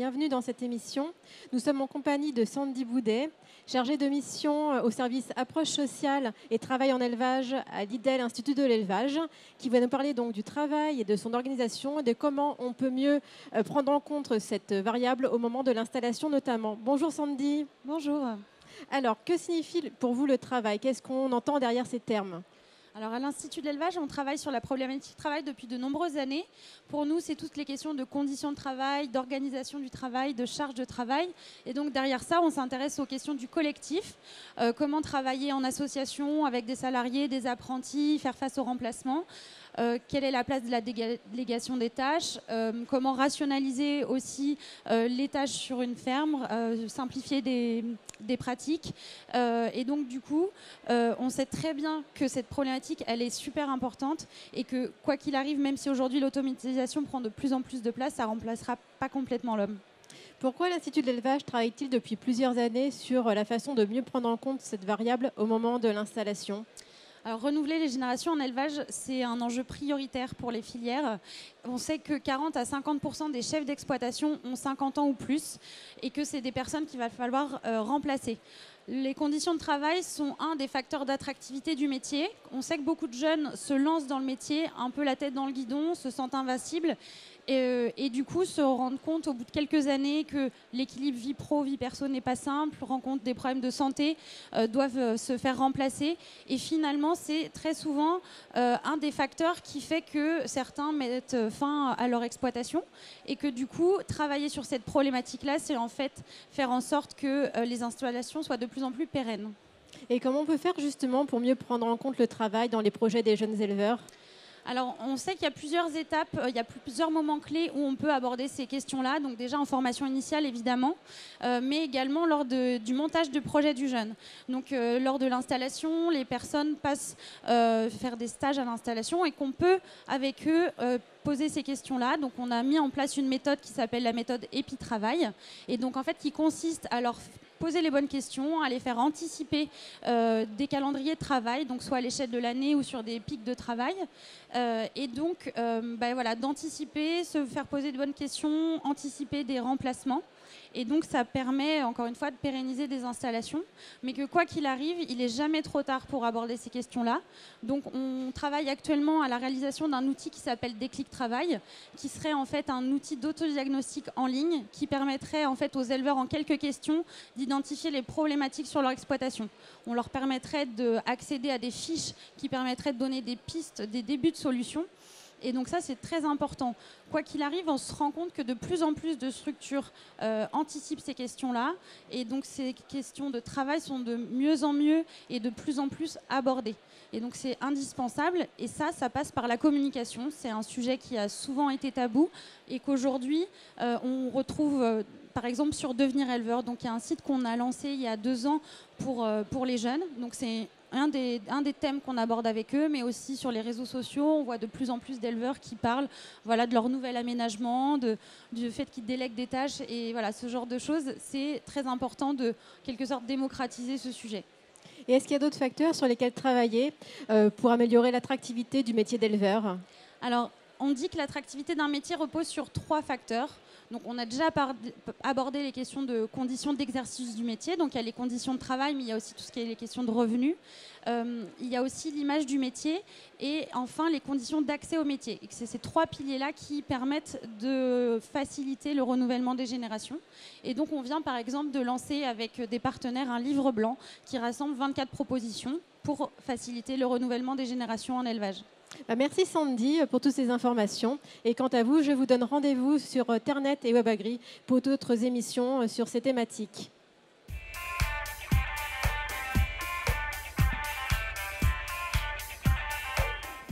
bienvenue dans cette émission. Nous sommes en compagnie de Sandy Boudet, chargée de mission euh, au service approche sociale et travail en élevage à l'IDEL Institut de l'élevage, qui va nous parler donc du travail et de son organisation et de comment on peut mieux euh, prendre en compte cette variable au moment de l'installation notamment. Bonjour Sandy. Bonjour. Alors, que signifie pour vous le travail? Qu'est-ce qu'on entend derrière ces termes? Alors à l'Institut de l'élevage, on travaille sur la problématique travail depuis de nombreuses années. Pour nous, c'est toutes les questions de conditions de travail, d'organisation du travail, de charge de travail. Et donc derrière ça, on s'intéresse aux questions du collectif. Euh, comment travailler en association avec des salariés, des apprentis, faire face au remplacement. Euh, quelle est la place de la délégation des tâches, euh, comment rationaliser aussi euh, les tâches sur une ferme, simplifier des, pratiques. et donc du coup, on sait très bien que cette problématique, elle est super importante et que quoi qu'il arrive, même si aujourd'hui l'automatisation prend de plus en plus de place, ça remplacera pas complètement l'homme. Pourquoi l'Institut de l'élevage travaille-t-il depuis plusieurs années sur la façon de mieux prendre en compte cette variable au moment de l'installation? Renouveler les générations en élevage, c'est un enjeu prioritaire pour les filières. On sait que 40 à 50% des chefs d'exploitation ont 50 ans ou plus et que c'est des personnes qu'il va falloir euh, remplacer. Les conditions de travail sont un des facteurs d'attractivité du métier. On sait que beaucoup de jeunes se lancent dans le métier un peu la tête dans le guidon, se sentent invincibles euh, et, du coup se rendent compte au bout de quelques années que l'équilibre vie pro, vie perso n'est pas simple, rencontrent des problèmes de santé, euh, doivent euh, se faire remplacer. Et finalement, c'est très souvent un des facteurs qui fait que certains mettent fin à leur exploitation et que du coup, travailler sur cette problématique-là, c'est en fait faire en sorte que les installations soient de plus en plus pérennes. Et comment on peut faire justement pour mieux prendre en compte le travail dans les projets des jeunes éleveurs? Alors, on sait qu'il y a plusieurs étapes, euh, il y a plusieurs moments clés où on peut aborder ces questions-là. Donc, déjà en formation initiale, évidemment, euh, mais également lors du montage du projet du jeune. Donc, euh, lors de l'installation, les personnes passent faire des stages à l'installation et qu'on peut, avec eux, poser ces questions-là. Donc, on a mis en place une méthode qui s'appelle la méthode EPI-Travail, et donc en fait qui consiste à leur poser les bonnes questions, à les faire anticiper euh, des calendriers de travail, donc soit à l'échelle de l'année ou sur des pics de travail. Euh, et donc, euh, voilà, d'anticiper, se faire poser de bonnes questions, anticiper des remplacements. Et donc, ça permet, encore une fois, de pérenniser des installations. Mais que quoi qu'il arrive, il n'est jamais trop tard pour aborder ces questions-là. Donc, on travaille actuellement à la réalisation d'un outil qui s'appelle Déclic Travail, qui serait en fait un outil d'autodiagnostic en ligne qui permettrait en fait aux éleveurs, en quelques questions, d'identifier les problématiques sur leur exploitation. On leur permettrait d'accéder à des fiches qui permettraient de donner des pistes, des débuts de solutions. Et donc ça, c'est très important. Quoi qu'il arrive, on se rend compte que de plus en plus de structures euh, anticipent ces questions-là. Et donc ces questions de travail sont de mieux en mieux et de plus en plus abordées. Et donc c'est indispensable. Et ça, ça passe par la communication. C'est un sujet qui a souvent été tabou et qu'aujourd'hui, euh, on retrouve... Euh, par exemple sur Devenir éleveur. Donc il y a un site qu'on a lancé il y a deux ans pour, pour les jeunes. Donc c'est un des, un des thèmes qu'on aborde avec eux, mais aussi sur les réseaux sociaux, on voit de plus en plus d'éleveurs qui parlent voilà, de leur nouvel aménagement, de, du fait qu'ils délèguent des tâches. Et voilà, ce genre de choses, c'est très important de, quelque sorte, démocratiser ce sujet. Et est-ce qu'il y a d'autres facteurs sur lesquels travailler euh, pour améliorer l'attractivité du métier d'éleveur? Alors, on dit que l'attractivité d'un métier repose sur trois facteurs. On a déjà abordé les questions de conditions d'exercice du métier. Donc, il y a les conditions de travail, mais il y a aussi tout ce qui est les questions de revenus. Euh, il y a aussi l'image du métier et enfin les conditions d'accès au métier. C'est ces trois piliers-là qui permettent de faciliter le renouvellement des générations. Et donc, on vient par exemple de lancer avec des partenaires un livre blanc qui rassemble 24 propositions pour faciliter le renouvellement des générations en élevage. Bah, merci Sandy pour toutes ces informations. Et quant à vous, je vous donne rendez-vous sur Ternet et WebAgri pour d'autres émissions sur ces thématiques.